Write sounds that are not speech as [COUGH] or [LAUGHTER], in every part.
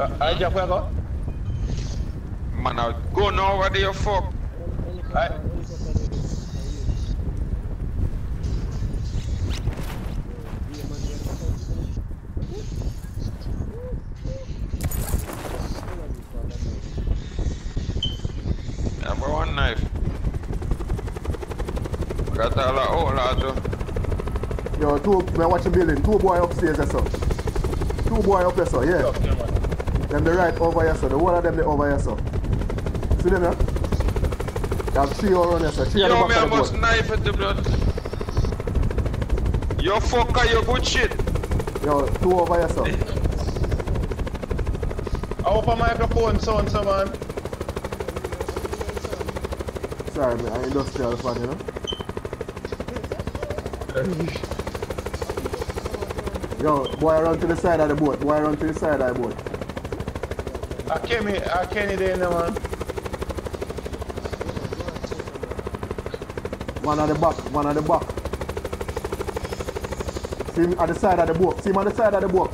out. Uh, I just where I go? Man, I go now where you fuck. I, Number one knife. Got all the whole lot. Yo, two, me watch the building. Two boy upstairs, there, sir. Two boy up there, sir. Yeah. okay, man. Them the right over here, sir. The one of them the over here, sir. See them, yeah? They have three around here, sir. Three at the Yo, me back I of the must boat. knife at the blood. Yo, fucker, you good shit. Yo, two over here, sir. I open microphone sound, so man. Sorry, man. I'm industrial fan, you know? [LAUGHS] Yo, boy, run to the side of the boat. Boy, run to the side of the boat. I came in, I came in there, man. One at the back, one at the back. See him at the side of the boat. See him on the side of the boat.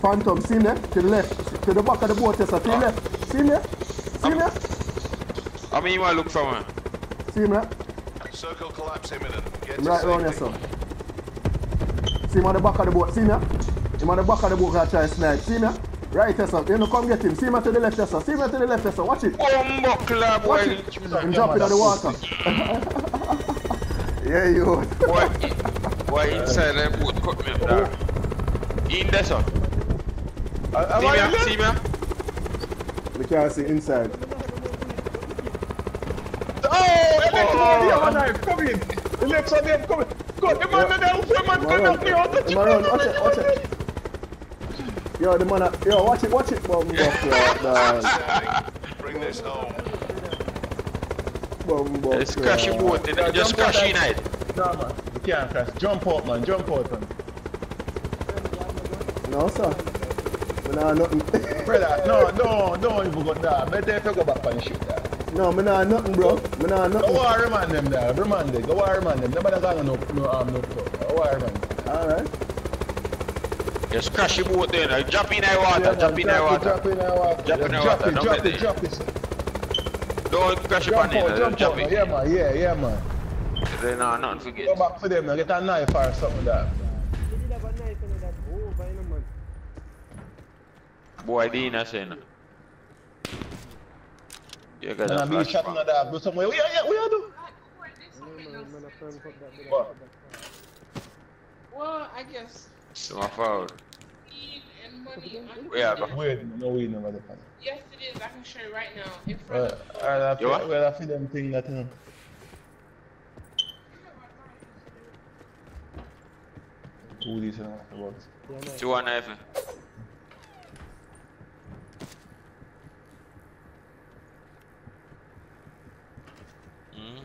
Phantom, see him there? To the left. To the back of the boat, yes, sir. See him there? See him there? See him there? I mean, you want to look for me. See him there? Circle collapse imminent. Get Him right round here, safety. sir. See him on the back of the boat. See him there? Him on the back of the boat gonna try to snipe. See him there? Right here, sir. You know, come get him. See him to the left here, sir. See him to the left here, sir. Watch it. Oh, Bumbo club, Watch boy. it. Him drop it on the water. [LAUGHS] yeah, you. Boy, boy, inside that boat cut me up there. In there, sir. Uh, am See me, ah? see me. Ah? We can't see inside. Oh, the next one, the other knife, come in. The next one, them, come in. Go, the man, the help, the man, come knock me out. Come around, watch it, watch it. Yo, the man, a- yo, watch it, watch it. Bum, buck, yo, [LAUGHS] dog. Bring this home. Bum, buck, Let's crash your yo. boat, you know, just crash in it. No, man, you can't crash. Jump out, man, jump out, man. No, sir. Me nah nothing. [LAUGHS] Brother, no, no, don't even go there. Better if you go back and shoot there. no, me nah nothing, bro. Me nah Go nothing. war remand them there, remand them, go war remand them. Nobody got no, no, um, no, go war remand them. Alright. Just crash your boat there, now. Jump in the water, Yeah, jump man, in the water. Drop in the water. Drop in the Drop water, it, don't drop let it, it- drop it. Don't crash your Jump pan in, out, there, jump jump out. it. Yeah, man, yeah, yeah, man. Then, uh, nah, nothing Go forget. back for them now, get a knife or something there. Boy, Dina saying. You got And a I'm be flash shot in pan. the dark, do somewhere. Yeah, yeah, we are do. What? Well, I guess To my phone. Steve and money. on- Yeah, but- Wait, no weed no motherfucker. Yes, it is. I can show you right now in front Uh, of I feel, You what? well, I feel them thing that, you know. Who this and afterwards. Two one knife. Mm.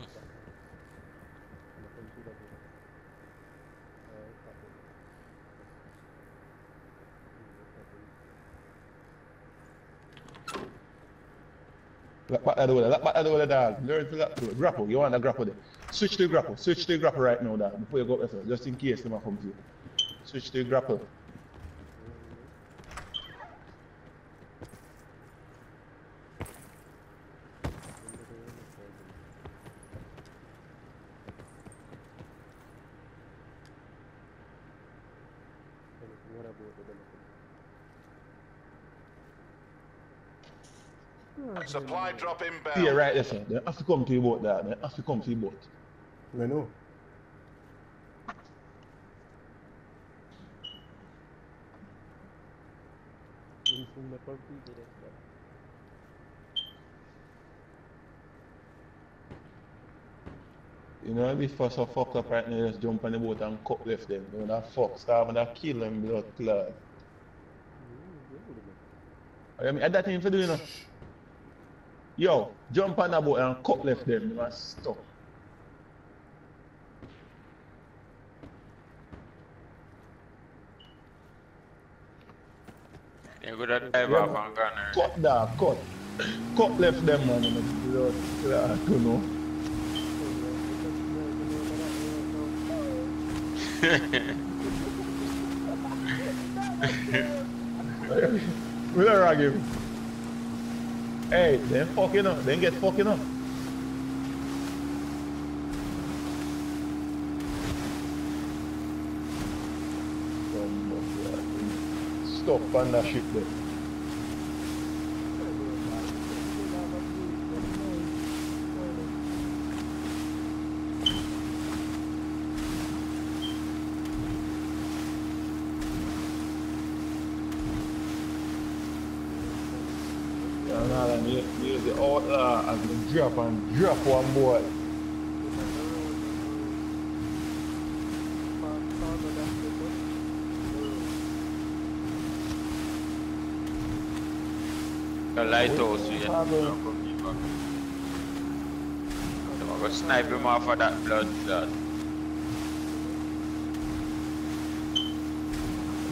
Lock back that door, lock back that door, dog. Learn to lock door. Grapple, you want to grapple there. Switch to grapple, switch to grapple right now, dog, before you go up there, just in case them come to you. Switch to grapple. Supply drop inbound. Yeah, right there, sir. They have to come to your boat, dog. They have to come to your boat. I know. You know, if for so fucked up right now, just jump on the boat and cut left them. You know, that fuck, starve and that kill them blood clot. I mean, that thing for doing, you know. Yo, jump on the boat and cut left them. Must stop. You at dive off and gun her. Cut that, cut. Cut left them, man. Blood clot, you know. [LAUGHS] We don't rag him. Hey, then fucking up. Then get fucking up. Stop on that shit there. Yeah, nah, then you, you use the outlaw as the drop and drop one boy. The lighthouse, yeah. I'm gonna snipe him off of that blood clot.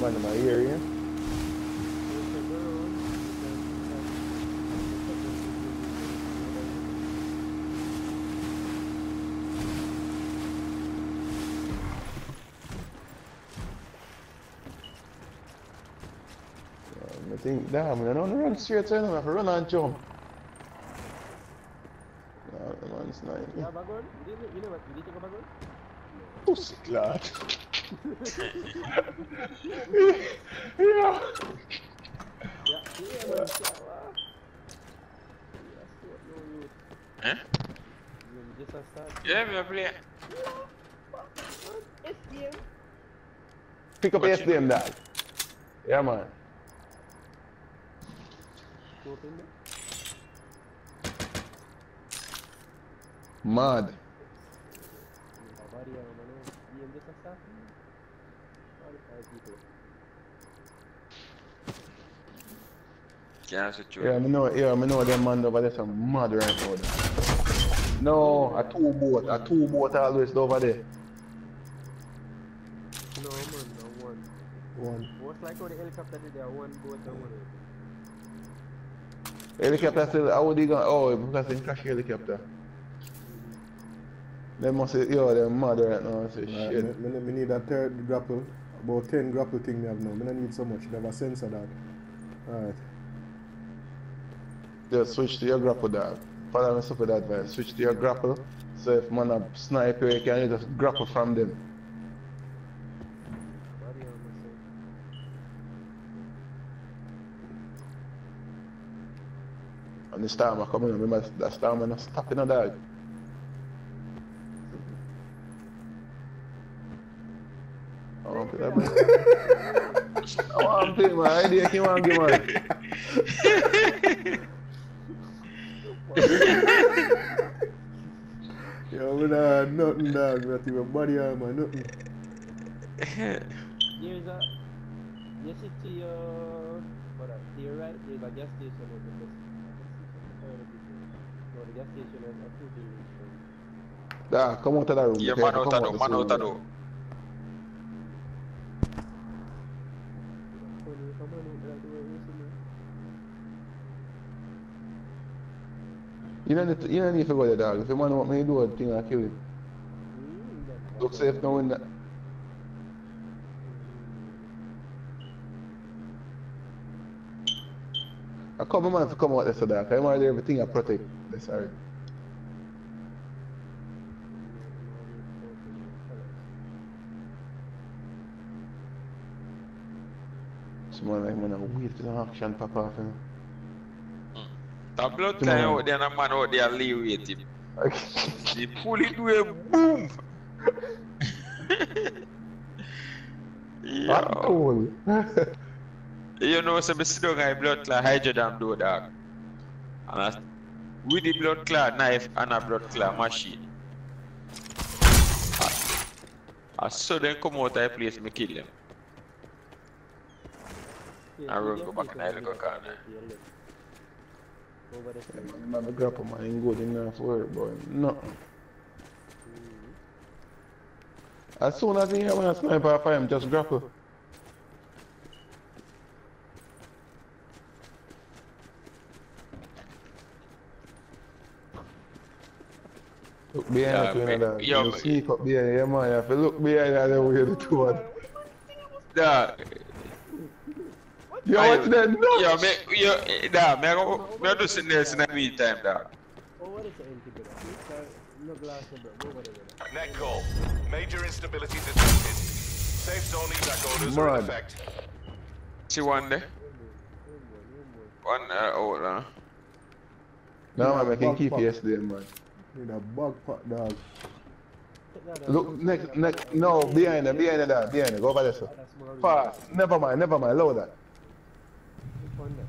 Man in my ear, yeah? I think, damn, I don't run straight to him, I have to run and jump. Nah, the man's not. Yeah, bagon. You didn't, you know? You didn't take a bagon? Pussy clot. [LAUGHS] yeah. Yeah, yeah, man. Yeah, wow. Yeah, so what no youth. Eh? You just a start. Yeah, me a play. SPM. Pick up SDM dog. Yeah, man. Go in there. Mad. Body armor, no. PM just a start. Qualified people. Can't switch Yeah, you. me know, yeah, me know them man over there some mad right now. there. No, a two boat, a two boat always over there. No, man, no one. One. Most like how the helicopter did there, one boat and one. Helicopter still, how would he go? Oh, because they crash helicopter. They must say, yo, they're mad right now. I say, Right, shit. me, me, me need a third grapple. About 10 grapple thing me have now. Me don't need so much. They have a sensor that. Alright. Just switch to your grapple dog. Follow me super advice. Switch to your grapple. So if man a sniper, you can just grapple from them. Body armor, so. And the storm are coming, remember that storm are not stopping a dog. I want to play [LAUGHS] that. I want to play my idea, can want to give man. [LAUGHS] Yo, me nah have nothing dog. Not even body armor, nothing. [LAUGHS] There's a. You see to your. What up? To your right, there's a gas station over there. Dog, come out of that room. Yeah, man Come out of the door, man out room. of listen, man. You don't need to, you don't need to go there, dog. If man want me to do a thing, I'll kill him. That's Look safe now in that. I come man to come out there so dark. I'm already everything I protect. Sorry. Someone like man, I wait till the action pop off. You know? That blood on. out there and a man out there lay wait him. Like, He pull it away, boom! [LAUGHS] [LAUGHS] I'm cool. [LAUGHS] You know, so me sit down and blood clot hide your damn door, dog. And I, with the blood clot knife and a blood clot machine. I, I saw them come out of the place, me kill them. Yeah, I will go back and I'll is go over corner. there, left. Over the street. Man, the grapple man ain't good enough for it, boy. No. As soon as he hear when a sniper fire him, just grapple. Behind Yeah, the corner, me- dog. yo, You me- sneak up behind, yeah, man. You have to look behind and then where the two one. Nah. Yo, Aye, what's that? No! Yo, me, yo, nah, me, go- me do sit there in the meantime, dog. Oh, what is the empty bit? No glass of bro. Go over there. Net call. Major instability detected. Safe zone evac orders are in Man. effect. See one there? One, uh, hold on. No, man, I can Bug keep fuck. you yesterday, man. Need a bug pot, dog. Take that, Look, next, next, no, behind it, behind it, dog, behind it. Go over there, sir. That's Far. Never mind, never mind. Lower that. Which one there?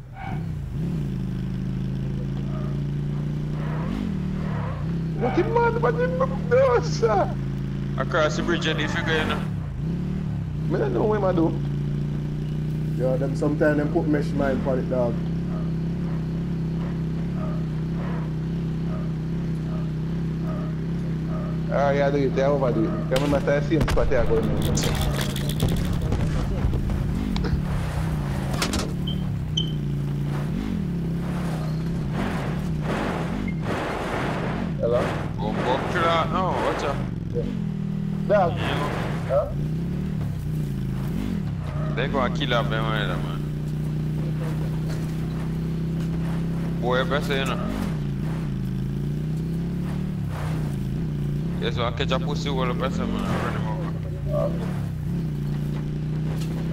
What the man, what the no, sir. Across the bridge, and if you go, you know. Me don't know what I do. Yo, them sometimes them put mesh mine for it, dog. Ah, yeah, do it. Yeah, overdo it. Come on, I see him spot here going on. Hello? Go, go kill that. No, watch out. Dog. Huh? They gonna kill up them, man. Boy, better, you know. Yes, I catch a pussy all the better, man. Run him over.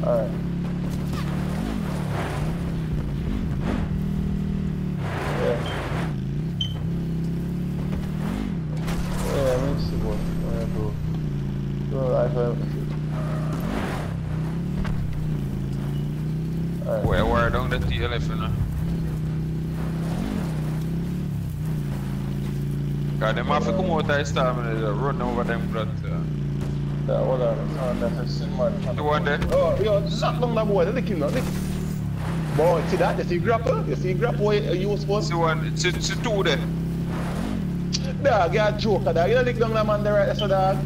Alright. Yeah. Yeah, see what I do. So I have. Alright. Boy, wire down the TLF, you know. Cause them have to come out of storm and they run over them blood. Yeah, hold on. Oh, that's a sin man. the one there? Oh, yo, knock down that boy. Lick him now. Lick. Boy, see that? You see grapple? You see grapple? uh, You supposed See one, it's, it's two there. Dog, you're a joker, dog. You don't lick down that man there right so dog.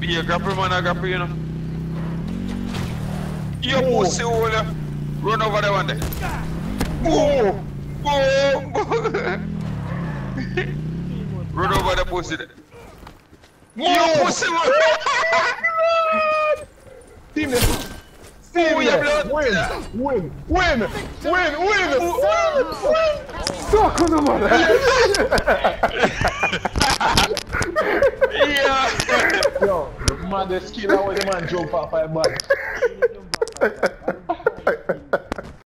Be a grapple man, a grapple, you know. You pussy hole. Run over the one there. Oh! Boom! Run over the pussy Oh! pussy! Team this. Team Oh, this. Win, win, win, win, win, win, win. Suck on the mother! Yeah! Yo, the maddest killer when the man jump off my back.